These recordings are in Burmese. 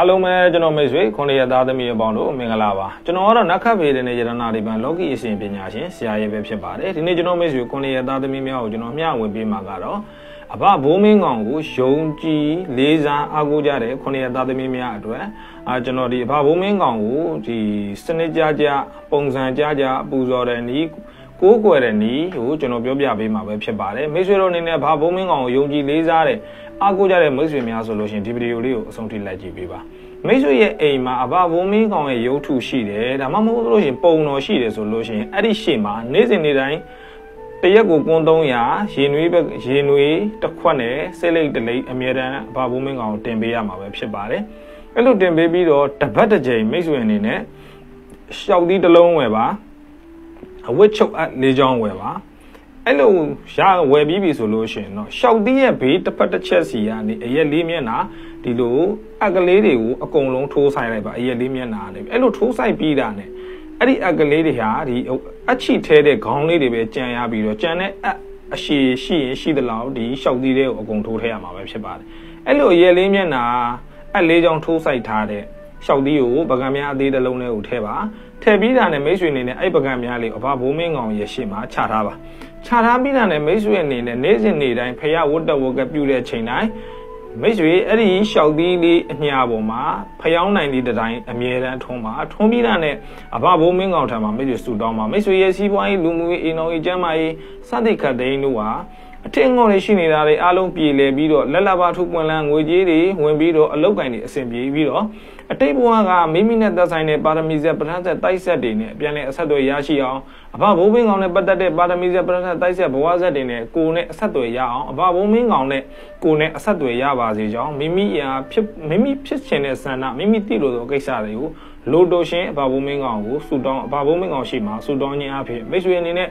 အားလုံးပဲကျွန်တော်မိတ်ဆွေခွန်ရသားသမီးအပေါင်းတို့မင်္ဂလာပါကျွန်တော်ကတော့နတ်ခတ်ဗေဒနဲ့ယရနာဒီပန်လောကီအစဉ်ပညာရှင်ဆရာရဲပဲဖြစ်ပါတယ်ဒီနေ့ကျွန်တော်မိတ်ဆွေခွန်ရသားသမီးများကိုကျွန်တော်မျှဝေပေးမှာကတော့အဘဘိုးမင်းကောင်ကိုယုံကြည်လေးစားအားကိုးကြတဲ့ခွန်ရသားသမီးများအတွက်အာကျွန်တော်ဒီအဘဘိုးမင်းကောင်ကိုဒီစနစ်ကြကြပုံစံကြကြပူဇော်တဲ့နီးကိုးကွယ်တဲ့နီးကိုကျွန်တော်ပြောပြပေးမှာပဲဖြစ်ပါတယ်မိတ်ဆွေတို့အနေနဲ့ဘာဘုံမင်းကောင်ကိုယုံကြည်လေးစားတဲ့ အားကိုးကြတဲ့မိတ်ဆွေများဆိုလို့ရှိရင်ဒီဗီဒီယိုလေးကိုအဆုံးထိလိုက်ကြည့်ပေးပါမိတ်ဆွေရဲ့အိမ်မှာအဘဘုံမင်းကောင်ရဲ့ရုပ်ထုရှိတယ်ဒါမှမဟုတ်လို့ရှိရင်ပုံတော်ရှိတယ်ဆိုလို့ရှိရင်အဲ့ဒီရှေ့မှာနေ့စဉ်နေ့တိုင်းတရက်ကိုကွန်း300ရေနွေးရေနွေးတစ်ခွက်နဲ့စိတ်လိတ်တလိတ်အမြဲတမ်းအဘဘုံမင်းကောင်ကိုတင်ပေးရမှာပဲဖြစ်ပါတယ်အဲ့လိုတင်ပေးပြီးတော့တပတ်တစ်ကြိမ်မိတ်ဆွေအနေနဲ့ရှောက်သီးတစ်လုံးဝယ်ပါအဝတ်ချုပ်အပ်လေးချောင်းဝယ်ပါ အဲ့လိုရဝယ်ပြီးပြီဆိုလို့ရှိရင်တော့ရှောက်သီးရဲ့ဘေးတစ်ဖက်တစ်ချက်စီကနေအရက်လေးမျက်နှာဒီလိုအက်ကလေးတွေကိုအကုန်လုံးထိုးဆိုင်လိုက်ပါအရက်လေးမျက်နှာကနေအဲ့လိုထိုးဆိုင်ပြီးတာ ਨੇ အဲ့ဒီအက်ကလေးတွေဟာဒီအချီထဲတဲ့ခေါင်းလေးတွေပဲကြံရပြီးတော့ကြံတဲ့အအရှိရှိရင်ရှိသလောက်ဒီရှောက်သီးတွေကိုအကုန်ထိုးထည့်ရမှာပဲဖြစ်ပါတယ်အဲ့လိုအရက်လေးမျက်နှာအလေးချောင်းထိုးဆိုင်ထားတဲ့ ရှောက်သီးကိုပကံများအသေးတစ်လုံးနဲ့ကိုထည့်ပါထည့်ပြီးတာနဲ့မိတ်ဆွေအနေနဲ့အဲ့ပကံများလေးအဘဘိုးမင်းကောင်ရဲ့ရှေ့မှာခြာထားပါခြာထားပြီးတာနဲ့မိတ်ဆွေအနေနဲ့နေ့စဉ်နေ့တိုင်းဖရဝတ်တဝကပြုတဲ့ချိန်တိုင်းမိတ်ဆွေအဲ့ဒီရှောက်သီးလေးအညာပေါ်မှာဖျောင်းနိုင်သည့်တိုင်းအမြဲတမ်းထုံးပါထုံးပြီးတာနဲ့အဘဘိုးမင်းကောင်ထံမှာမိတ်ဆွေဆူတောင်းပါမိတ်ဆွေရဲ့စီးပွားရေးလူမှုရေးအိမ်တော်ရေးကျန်းမာရေးစသည့်ခတ်သိန်းတို့ဟာ အထင်ငုံလေးရှိနေတာတွေအားလုံးပြည်လည်ပြီးတော့လက်လပါထုပွင့်လန်းငွေကြေးတွေဝင်ပြီးတော့အလုတ်ကင်တွေအဆင်ပြေပြီးတော့အတိတ်ဘဝကမိမိနဲ့သက်ဆိုင်တဲ့ပါရမီဆက်ပဋ္ဌာန်းဆက်တိုက်ဆက်တွေနဲ့ပြန်လည်အဆက်အသွယ်ရရှိအောင်အဘဘိုးမင်းကောင်နဲ့ပတ်သက်တဲ့ပါရမီဆက်ပဋ္ဌာန်းဆက်တိုက်ဆက်ဘဝဆက်တွေနဲ့ကိုယ်နဲ့အဆက်အသွယ်ရအောင်အဘဘိုးမင်းကောင်နဲ့ကိုယ်နဲ့အဆက်အသွယ်ရပါစေကြောင်းမိမိရာဖြစ်မိမိဖြစ်ချင်တဲ့ဆန္ဒမိမိသိလို့သောကိစ္စတွေကိုလိုတိုရှင်အဘဘိုးမင်းကောင်ကိုဆူတောင်းအဘဘိုးမင်းကောင်ရှိမှဆူတောင်းခြင်းအဖြစ်မိတ်ဆွေအနေနဲ့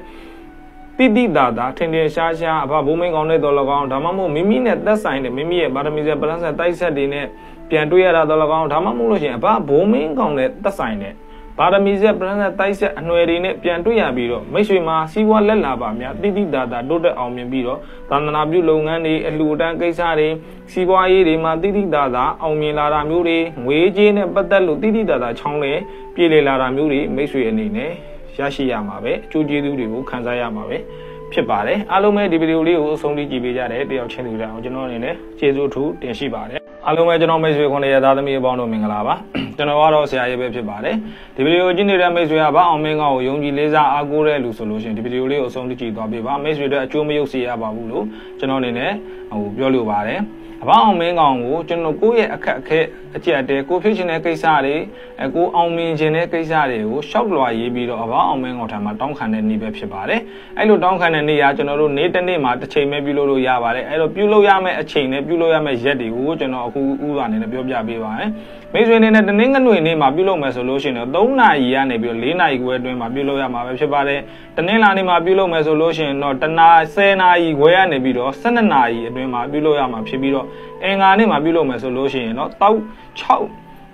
တိတိတာတာထင်ထင်ရှားရှားအဖဘုံမင်းကောင်းတဲ့တော်လကောင်းဒါမှမဟုတ်မိမိနဲ့သက်ဆိုင်တဲ့မိမိရဲ့ဗာတမီဆက်ပလန်ဆက်တိုက်ဆက်တွေနဲ့ပြန်တွေ့ရတာတော်လကောင်းဒါမှမဟုတ်လို့ရှိရင်အဖဘုံမင်းကောင်းတဲ့သက်ဆိုင်တဲ့ဗာတမီဆက်ပလန်ဆက်တိုက်ဆက်အနှွယ်တွေနဲ့ပြန်တွေ့ရပြီးတော့မိတ်ဆွေမှာစီးပွားလက်လာပါများတိတိတာတာတိုးတက်အောင်မြင်ပြီးတော့သာသနာပြုလုပ်ငန်းတွေအလှူဒန်းကိစ္စတွေစီးပွားရေးတွေမှာတိတိတာတာအောင်မြင်လာတာမျိုးတွေငွေကြေးနဲ့ပတ်သက်လို့တိတိတာတာချောင်းလေပြေလေလာတာမျိုးတွေမိတ်ဆွေအနေနဲ့ ရရှိရမှာပဲအကျိုးကျေးဇူးတွေကိုခံစားရမှာပဲဖြစ်ပါတယ်အားလုံးပဲဒီဗီဒီယိုလေးကိုအဆုံးထိကြည့်ပေးကြတယ်တယောက်ချင်းတူတယ်အောင်ကျွန်တော်အနေနဲ့ကျေးဇူးအထူးတင်ရှိပါတယ်အားလုံးပဲကျွန်တော်မိတ်ဆွေခွန်ရသားသမီးအပေါင်းတို့မင်္ဂလာပါကျွန်တော်ကတော့ဆရာရေးပဲဖြစ်ပါတယ်ဒီဗီဒီယိုကြည့်နေတဲ့မိတ်ဆွေကဘာအောင်မင်းကောင်းကိုယုံကြည်လေးစားအားကိုးတဲ့လူဆိုလို့ရှိရင်ဒီဗီဒီယိုလေးကိုအဆုံးထိကြည့်သွားပေးပါမိတ်ဆွေတို့အကျိုးမရုပ်စေရပါဘူးလို့ကျွန်တော်အနေနဲ့ဟိုပြောလိုပါတယ် အဘောင်းအောင်မင်းကောင်ကိုကျွန်တော်ကိုယ့်ရဲ့အခက်အခဲအကျက်တဲကိုဖြစ်ချင်တဲ့ကိစ္စတွေအကိုအောင်မြင်ခြင်းတဲ့ကိစ္စတွေကိုရှောက်လွှာရေးပြီးတော့အဘောင်းအောင်မင်းကောင်ထံမှာတောင်းခံတဲ့နေ့ပဲဖြစ်ပါတယ်အဲ့လိုတောင်းခံတဲ့နေ့ကကျွန်တော်တို့နေ့တစ်နေ့မှာတစ်ချိန်ပဲပြုလုပ်လို့ရပါတယ်အဲ့တော့ပြုလုပ်ရမယ့်အချိန်နဲ့ပြုလုပ်ရမယ့်ရက်တွေကိုကျွန်တော်အခုဥပဒေနဲ့ပြောပြပေးပါမယ်မိတ်ဆွေအနေနဲ့တနင်္ဂနွေနေ့မှာပြုလုပ်မယ်ဆိုလို့ရှိရင်တော့3နာရီကနေပြီးတော့4နာရီခွဲအတွင်းမှာပြုလုပ်ရမှာပဲဖြစ်ပါတယ်တနင်္လာနေ့မှာပြုလုပ်မယ်ဆိုလို့ရှိရင်တော့တနာ10နာရီခွဲကနေပြီးတော့12နာရီအတွင်းမှာပြုလုပ်ရမှာဖြစ်ပြီးတော့အင်္ဂါနေ့မှာပြုလုပ်မယ်ဆိုလို့ရှိရင်တော့တောက်6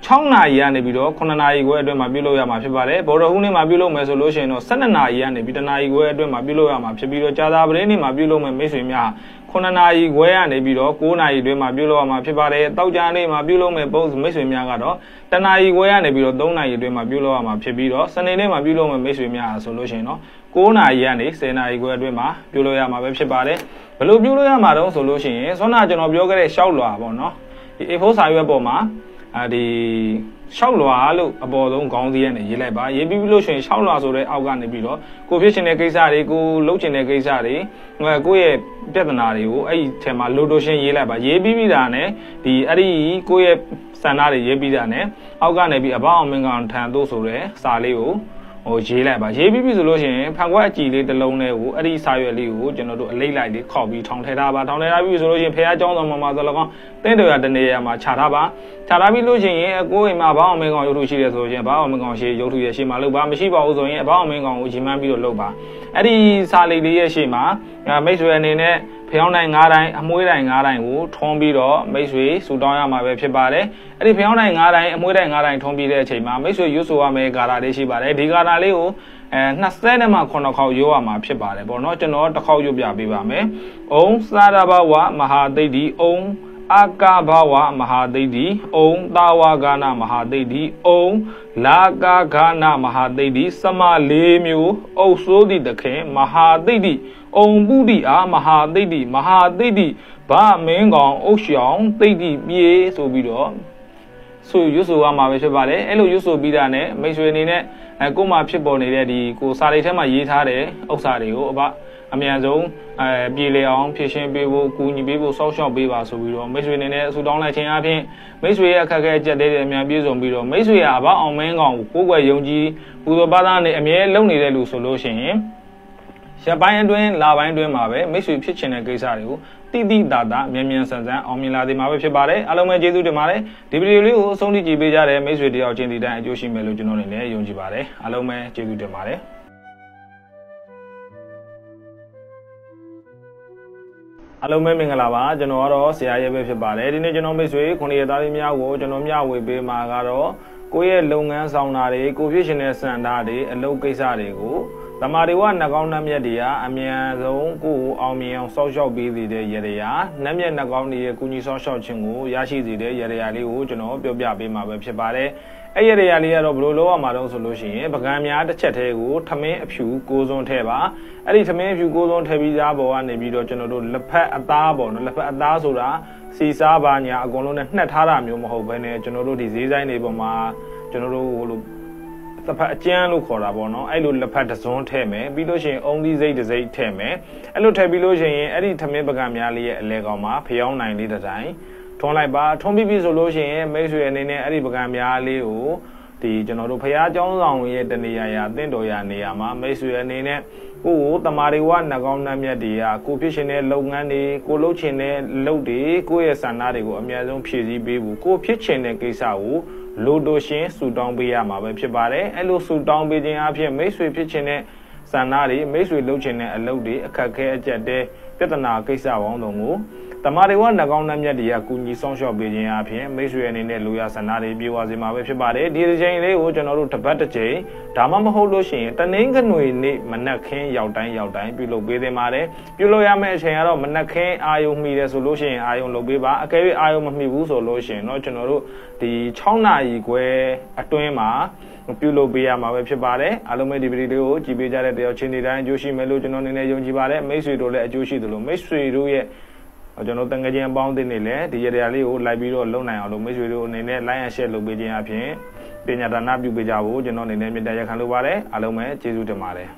6နာရီကနေပြီးတော့9နာရီခွဲအတွင်းမှာပြုလုပ်ရမှာဖြစ်ပါတယ်ဘော်ဒဟူးနေ့မှာပြုလုပ်မယ်ဆိုလို့ရှိရင်တော့12နာရီကနေပြီးတနာရီခွဲအတွင်းမှာပြုလုပ်ရမှာဖြစ်ပြီးတော့ကြာသာပတေးနေ့မှာပြုလုပ်မယ်မိတ်ဆွေများ 9နာရီခွဲကနေပြီးတော့9နာရီအတွင်းမှာပြုလုပ်ရမှာဖြစ်ပါတယ်တောက်ကြနေ့မှာပြုလုပ်မယ်ပုံမိတ်ဆွေများကတော့တနာရီခွဲကနေပြီးတော့3နာရီအတွင်းမှာပြုလုပ်ရမှာဖြစ်ပြီးတော့စနေနေ့မှာပြုလုပ်မယ်မိတ်ဆွေများဆိုလို့ရှိရင်တော့9နာရီကနေ10နာရီခွဲအတွင်းမှာပြုလုပ်ရမှာပဲဖြစ်ပါတယ်ဘယ်လိုပြုလုပ်ရမှာတော့ဆိုလို့ရှိရင်ဆွမ်းနာကျွန်တော်ပြောခဲ့တဲ့ရှောက်လွာပေါ့နော်ဒီ A4 စာရွက်ပေါ်မှာ အာဒီရှောက်လွာလို့အပေါ်ဆုံးခေါင်းစည်းရနဲ့ရေးလိုက်ပါရေးပြီးပြီလို့ရှိရင်ရှောက်လွာဆိုတဲ့အောက်ကနေပြီးတော့ကိုဖြစ်ချင်တဲ့ကိစ္စတွေကိုလှုပ်ချင်တဲ့ကိစ္စတွေကိုယ့်ရဲ့ပြဿနာတွေကိုအဲ့ဒီထဲမှာလိုတိုရှင်းရေးလိုက်ပါရေးပြီးပြီတာနဲ့ဒီအဲ့ဒီကိုယ့်ရဲ့စံနာတွေရေးပြီးတာနဲ့အောက်ကနေပြီးအဘောင်းအောင်မင်းကောင်ထံသို့ဆိုတဲ့စာလေးကို ဟိုရေးလိုက်ပါရေးပြီးပြီဆိုလို့ရှိရင်ဖန်ခွက်အကြည်လေးတစ်လုံးလေးကိုအဲ့ဒီစာရွက်လေးကိုကျွန်တော်တို့အလိမ့်လိုက်လေးခောက်ပြီးထောင်ထည့်ထားပါထောင်ထည့်ထားပြီဆိုလို့ရှိရင်ဖះเจ้าတော်မှာမှာဆိုတော့တင်းတော်ရတနေရာမှာခြာထားပါခြာထားပြီလို့ရှိရင်အကိုအိမ်မှာဘောင်းအောင်မင်းကောင်ရုပ်ထုရှိတယ်ဆိုရင်ဘောင်းအောင်မင်းကောင်ရှိရုပ်ထုရဲ့ရှေ့မှာလုပ်ပါမရှိပါဘူးဆိုရင်ဘောင်းအောင်မင်းကောင်ကိုဂျီမန်းပြီးတော့လုပ်ပါအဲ့ဒီစာလေးလေးရဲ့ရှေ့မှာမိတ်ဆွေအနေနဲ့ ဖျောင်းတိုင်း၅တိုင်းအမွှေးတိုင်း၅တိုင်းကိုထုံးပြီးတော့မိတ်ဆွေဆူတောင်းရမှာပဲဖြစ်ပါတယ်အဲ့ဒီဖျောင်းတိုင်း၅တိုင်းအမွှေးတိုင်း၅တိုင်းထုံးပြီးတဲ့အချိန်မှာမိတ်ဆွေရွတ်ဆိုရမယ့်ဂါရာလေးရှိပါတယ်ဒီဂါရာလေးကိုအဲ20နဲ့မှ9ခေါက်ရိုးရမှာဖြစ်ပါတယ်ပေါ့နော်ကျွန်တော်တစ်ခေါက်ရွတ်ပြပေးပါမယ်။ဩစာရဘဝမဟာသိတိဩအာကာဘဝမဟာဒိဋ္ဌိဩသာဝဂာနမဟာဒိဋ္ဌိဩလာကာဂာနမဟာဒိဋ္ဌိစမလေးမျိုးအုပ်စိုးသည့်တခင်မဟာဒိဋ္ဌိဩပုဒိအားမဟာဒိဋ္ဌိမဟာဒိဋ္ဌိဗမင်းကောင်အုပ်ရှောင်ဒိဋ္ဌိပြေဆိုပြီးတော့ဆိုရွတ်ဆိုရမှာပဲဖြစ်ပါတယ်အဲ့လိုရွတ်ဆိုပြီးတာနဲ့မိတ်ဆွေအနေနဲ့အဲကိုမှဖြစ်ပေါ်နေတဲ့ဒီကိုစာရိတ်ထဲမှာရေးထားတဲ့ဥစ္စာတွေကိုအဘအမြန်ဆုံးအဲပြည်လေအောင်ဖြည့်ရှင်းပေးဖို့ကူညီပေးဖို့စောင့်ရှောက်ပေးပါဆိုပြီးတော့မိတ်ဆွေအနေနဲ့အဆူတောင်းလိုက်ခြင်းအပြင်မိတ်ဆွေရဲ့အခက်အခဲကြက်တဲ့အမြန်ပြေဆုံးပြီးတော့မိတ်ဆွေကအဘအောင်မင်းကောင်ကိုကိုယ်ွယ်ယုံကြည်ပူဇော်ပါးသားနဲ့အမြဲလုံနေတဲ့လူဆိုလို့ရှိရင် ရက်ပိုင်းအတွင်းလပိုင်းအတွင်းမှာပဲမိတ်ဆွေဖြစ်ချင်တဲ့ကိစ္စတွေကိုတိတိတတာမြန်မြန်ဆန်ဆန်အောင်မြင်လာသည်မှာပဲဖြစ်ပါတယ်အားလုံးပဲကျေးဇူးတင်ပါတယ်ဒီဗီဒီယိုလေးကိုအဆုံးထိကြည့်ပေးကြတဲ့မိတ်ဆွေတယောက်ချင်းဒီတိုင်းအကျိုးရှိမယ်လို့ကျွန်တော်အနေနဲ့ယုံကြည်ပါတယ်အားလုံးပဲကျေးဇူးတင်ပါတယ်အားလုံးပဲမင်္ဂလာပါကျွန်တော်ကတော့ဆရာရဲပဲဖြစ်ပါတယ်ဒီနေ့ကျွန်တော်မိတ်ဆွေခုနှစ်ရသားလေးများကိုကျွန်တော်မျှဝေပေးမှာကတော့ကိုယ့်ရဲ့လုပ်ငန်းဆောင်တာတွေကိုဖြစ်ရှင်တဲ့စံတာတွေအလုပ်ကိစ္စတွေကို တမာတွေဝနှကောင်းနှက်မြက်တွေကအမြန်ဆုံးကိုယ်အောင်မြင်အောင်စောက်ရှောက်ပေးစေတဲ့ရရရာနှက်မြက်နှကောင်းတွေရဲ့ကုညီစောက်ရှောက်ခြင်းကိုရရှိစေတဲ့ရရရာလေးကိုကျွန်တော်ပြောပြပေးမှာပဲဖြစ်ပါတယ်အဲ့ရရရာလေးကတော့ဘယ်လိုလုပ်ရမှာတော့ဆိုလို့ရှိရင်ပကံများတစ်ချက်တည်းကိုထမင်းအဖြူကိုစုံထဲပါအဲ့ဒီထမင်းအဖြူကိုစုံထဲပြီးသားပေါ်ကနေပြီးတော့ကျွန်တော်တို့လက်ဖက်အသားပေါ့နော်လက်ဖက်အသားဆိုတာစီစားပါညာအကုန်လုံးနဲ့နှက်ထားတာမျိုးမဟုတ်ဘဲနဲ့ကျွန်တော်တို့ဒီဈေးဆိုင်တွေပေါ်မှာကျွန်တော်တို့ဟိုလို တစ်ဖက်အကျန်းလို့ခေါ်တာပေါ့နော်အဲ့လိုလက်ဖက်တစ်စုံထည့်မယ်ပြီးလို့ရှိရင်အုံသီးစိတ်တစ်စိတ်ထည့်မယ်အဲ့လိုထည့်ပြီးလို့ရှိရင်အဲ့ဒီထမင်းပကံများလေးရဲ့အလဲကောင်မှာဖျောင်းနိုင်လေးတစ်တိုင်းထွန်းလိုက်ပါထွန်းပြီးပြီဆိုလို့ရှိရင်မိတ်ဆွေအနေနဲ့အဲ့ဒီပကံများလေးကိုဒီကျွန်တော်တို့ဖရားเจ้าဆောင်ရဲ့တနေရာရာတင့်တော်ရာနေရာမှာမိတ်ဆွေအနေနဲ့ကိုကိုတမာရီဝနှကောင်းနှမြတ်တွေကကိုဖြစ်ရှင်တဲ့လုပ်ငန်းတွေကိုလုပ်ချင်တဲ့လုပ်တွေကိုယ့်ရဲ့ဆန္ဒတွေကိုအများဆုံးဖြည့်ဆည်းပေးဖို့ကိုဖြစ်ချင်တဲ့ကိစ္စကို လိုတိုရှင်ဆူတောင်းပေးရမှာပဲဖြစ်ပါတယ်အဲ့လိုဆူတောင်းပေးခြင်းအဖြစ်မိတ်ဆွေဖြစ်ချင်တဲ့ဆန္ဒတွေမိတ်ဆွေလုပ်ချင်တဲ့အလုပ်တွေအခက်ခဲအကျက်တဲပြဿနာကိစ္စပေါင်းစုံကို တမာတွေဝနှကောင်းနှမြတ်တွေကကူညီဆောင်ရှောက်ပေးခြင်းအပြင်မိတ်ဆွေအနေနဲ့လူရဆန္ဒတွေပြေဝစေမှာပဲဖြစ်ပါတယ်ဒီတစ်ချိန်လေးကိုကျွန်တော်တို့တစ်ပတ်တစ်ချိန်ဒါမှမဟုတ်လို့ရှိရင်တနင်္ဂနွေနေ့မနက်ခင်းရောက်တိုင်းရောက်တိုင်းပြုလုပ်ပေးသင့်ပါတယ်ပြုလုပ်ရမယ့်အချိန်ကတော့မနက်ခင်းအာယုံမှီတယ်ဆိုလို့ရှိရင်အာယုံလုပ်ပေးပါအကယ်၍အာယုံမမှီဘူးဆိုလို့ရှိရင်တော့ကျွန်တော်တို့ဒီ6နာရီခွဲအတွင်းမှာပြုလုပ်ပေးရမှာပဲဖြစ်ပါတယ်အားလုံးပဲဒီဗီဒီယိုကိုကြည့်ပေးကြတဲ့တယောက်ချင်းဒီတိုင်းအကျိုးရှိမယ်လို့ကျွန်တော်အနေနဲ့ယုံကြည်ပါတယ်မိတ်ဆွေတို့လည်းအကျိုးရှိသလိုမိတ်ဆွေတို့ရဲ့ ကျွန်တော်တန်ငချင်းအပေါင်းအသင်းတွေလည်းဒီရတရားလေးကိုလိုက်ပြီးတော့လုံနိုင်အောင်လို့မိတ်ဆွေတို့အနေနဲ့ like and share လုပ်ပေးခြင်းအပြင်ပညာဒါနပြုပေးကြဖို့ကျွန်တော်အနေနဲ့မေတ္တာရက်ခံလိုပါတယ်အားလုံးပဲကျေးဇူးတင်ပါတယ်